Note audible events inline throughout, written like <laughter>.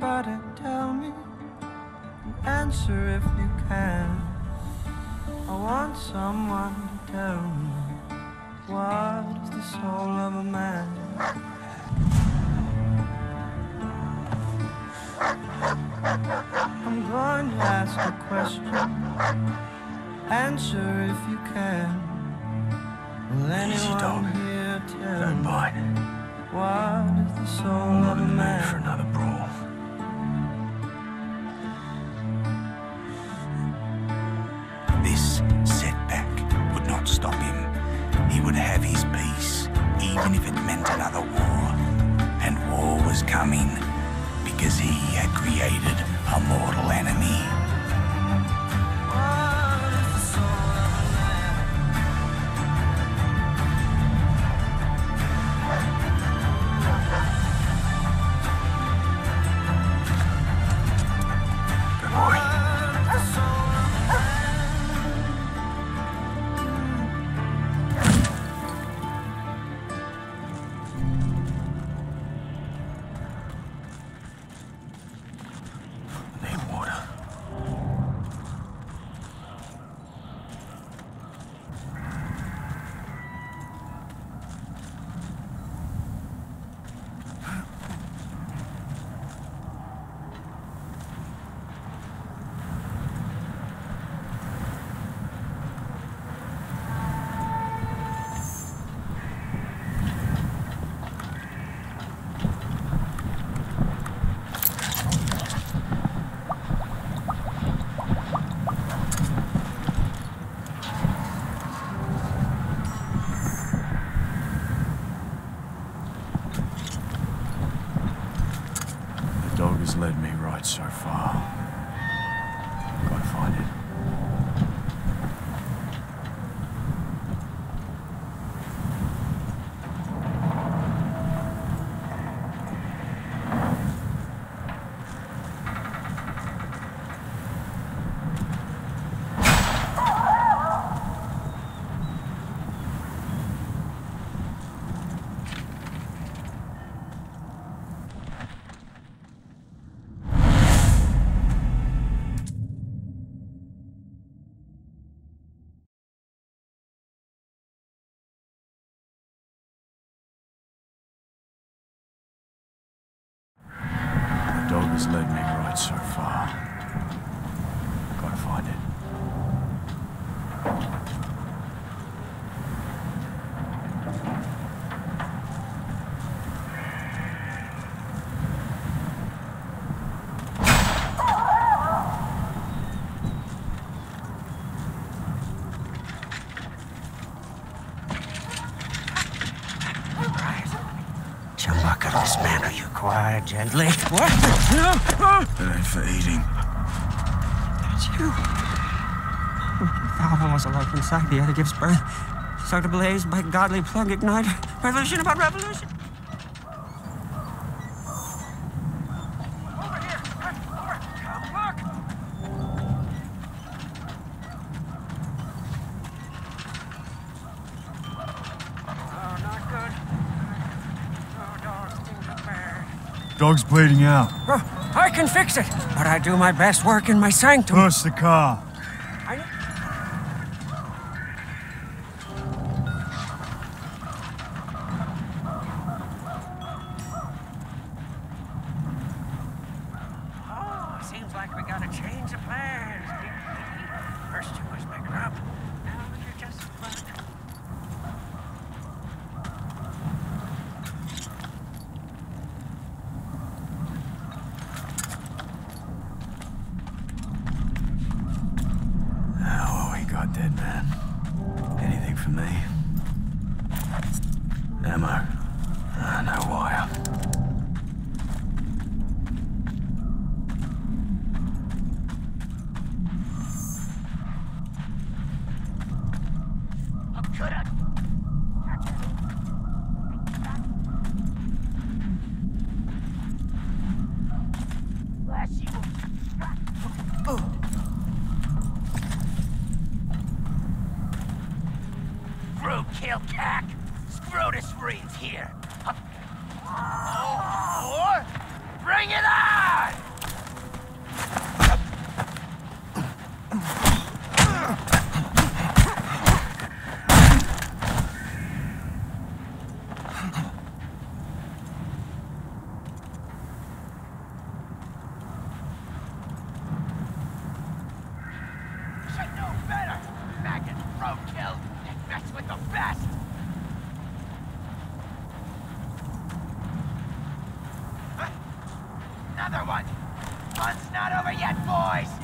somebody tell me, answer if you can. I want someone to tell me what is the soul of a man. I'm going to ask a question. Answer if you can. Will anyone here tell Don't me bite. what is the soul I'm not of a in the mood man? for another have his peace, even if it meant another war. And war was coming because he had created a mortal enemy. The dog has led me right so far. Gotta find it. Chumbucket, this man, are you quiet, gently? What? No! It ain't for eating. It's you. Thou was alive inside the other gives birth. Start ablaze by godly plug ignite. Revolution about revolution. Over here! Over! Come, look! Oh, not good. Oh, dogs, things are bad. Dog's bleeding out. Oh, I can fix it, but I do my best work in my sanctum. Push the car. I... Oh, seems like we got a change of plans. First you was make her up. Now you're just fun. Oh, he got dead, man. Anything for me? Ammo. Ah, no wire. Roadkill cack! Scrotus Marines here! Or oh, Bring it on! Should know better! Maggot, roadkill, and mess with the best! Huh? Another one! Fun's not over yet, boys!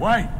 Wait!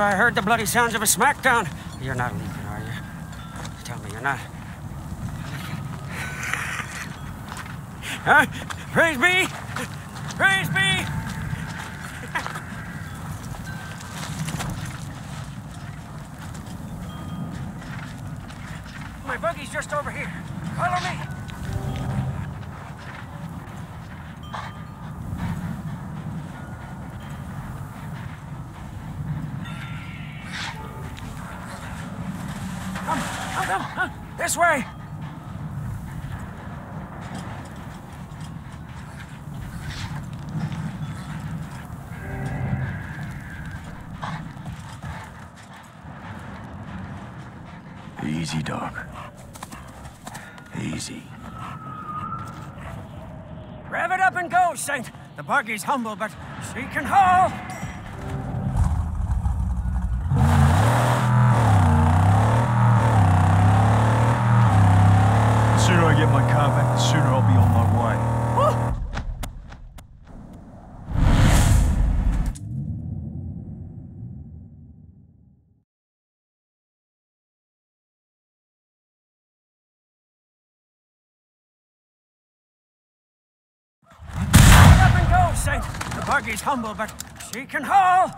I heard the bloody sounds of a smackdown. You're not leaking, are you? Tell me you're not. Huh? Praise be! Praise be! <laughs> My buggy's just over here. Follow me. Come, come, come, huh? This way. Easy, dog. Easy. Rev it up and go, Saint. The buggy's humble, but she can haul. The sooner I'll be on my way. Up and go, Saint. The buggy's humble, but she can haul.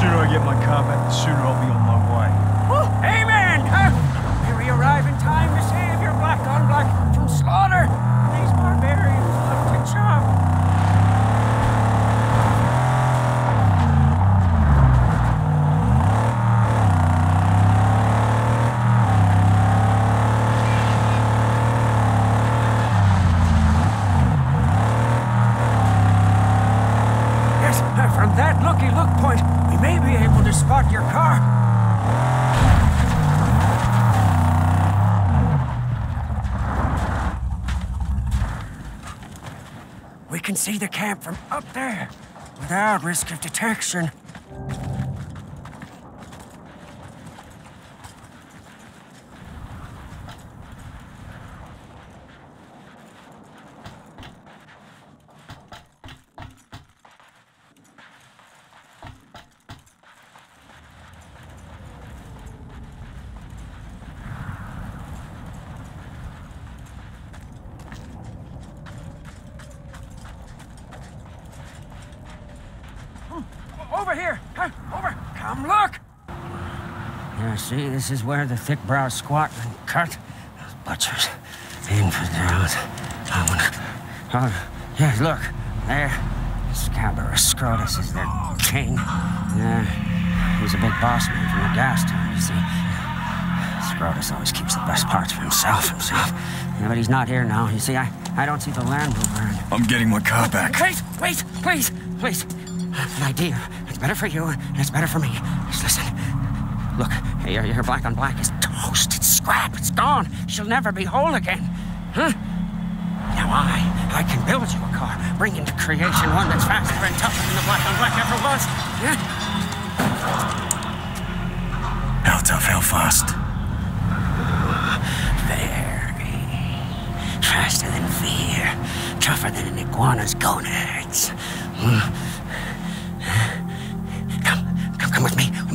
Sooner I get my car back, the sooner I'll be on my way. Oh, amen! Huh? May we arrive in time to save your black on black from slaughter. See the camp from up there without risk of detection. Over here! Huh? Over! Come look! Yeah, see, this is where the thick brow squat and cut. Those butchers. Infidels. I wanna. Oh, yeah, look. There. Scabrous Scrotus is their king. Yeah. He's a big boss man from the gas town, you see. Scrotus always keeps the best parts for himself, himself. Yeah, but he's not here now. You see, I, I don't see the Land Rover. I'm getting my car back. Wait, wait, please, please. An idea. It's better for you, and it's better for me. Just listen. Look, your, your black on black is toast. It's scrap. It's gone. She'll never be whole again. Huh? Now I, I can build you a car, bring into creation one that's faster and tougher than the black on black ever was. Yeah? How tough, how fast? Very. Faster than fear. Tougher than an iguana's gonads. Hmm.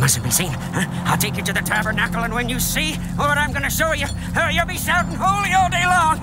Mustn't be seen. Huh? I'll take you to the tabernacle, and when you see what I'm gonna show you, uh, you'll be shouting holy all day long.